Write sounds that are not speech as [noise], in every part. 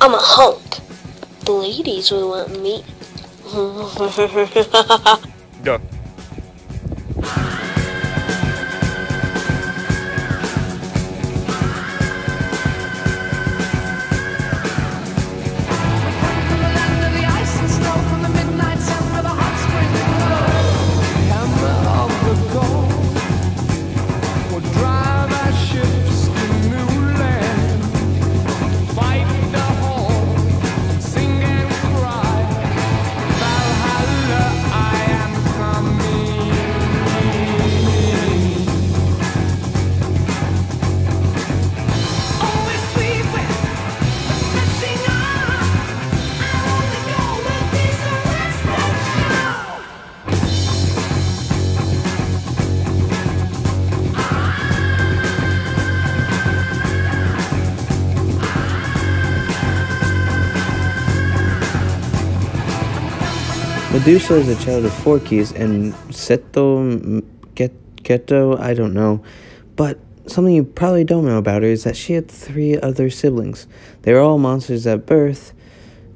I'm a hunk. The ladies will want me. [laughs] Duh. Medusa is a child of Phorkys and Ceto Keto, I don't know. But something you probably don't know about her is that she had three other siblings. They were all monsters at birth,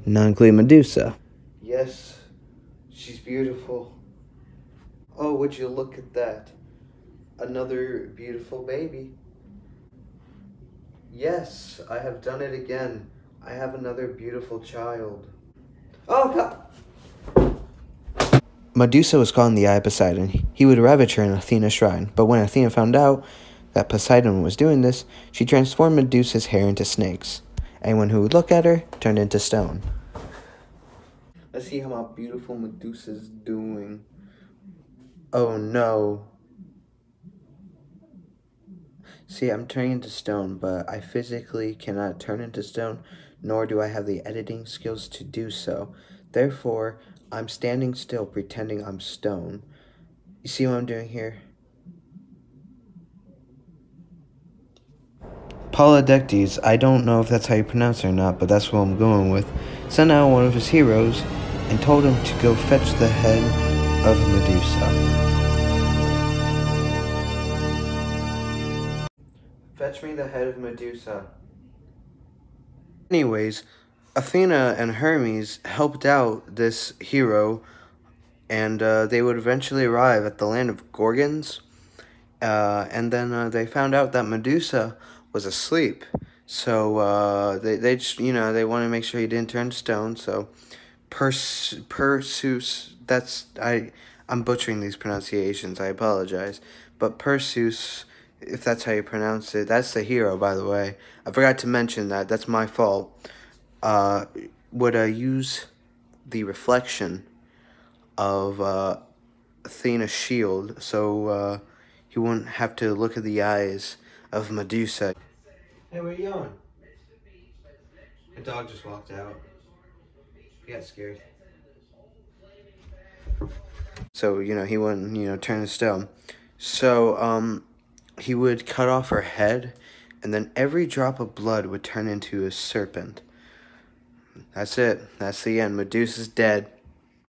not including Medusa. Yes, she's beautiful. Oh, would you look at that? Another beautiful baby. Yes, I have done it again. I have another beautiful child. Oh, God! Medusa was in the eye of Poseidon. He would ravage her in Athena's shrine, but when Athena found out that Poseidon was doing this, she transformed Medusa's hair into snakes. Anyone who would look at her turned into stone. Let's see how my beautiful Medusa's doing. Oh no. See, I'm turning into stone, but I physically cannot turn into stone, nor do I have the editing skills to do so. Therefore, I'm standing still pretending I'm stone. You see what I'm doing here? Polydectes, I don't know if that's how you pronounce it or not, but that's what I'm going with, sent out one of his heroes and told him to go fetch the head of Medusa. Fetch me the head of Medusa. Anyways, Athena and Hermes helped out this hero, and uh, they would eventually arrive at the land of Gorgons. Uh, and then uh, they found out that Medusa was asleep. So uh, they they just you know they wanted to make sure he didn't turn to stone. So Pers Perseus that's I I'm butchering these pronunciations. I apologize, but Perseus if that's how you pronounce it, that's the hero by the way. I forgot to mention that. That's my fault uh, would uh, use the reflection of uh, Athena's shield so uh, he wouldn't have to look at the eyes of Medusa. Hey, where are you going? The dog just walked out. He got scared. So, you know, he wouldn't, you know, turn to stone. So, um, he would cut off her head, and then every drop of blood would turn into a serpent. That's it. That's the end. Medusa's dead.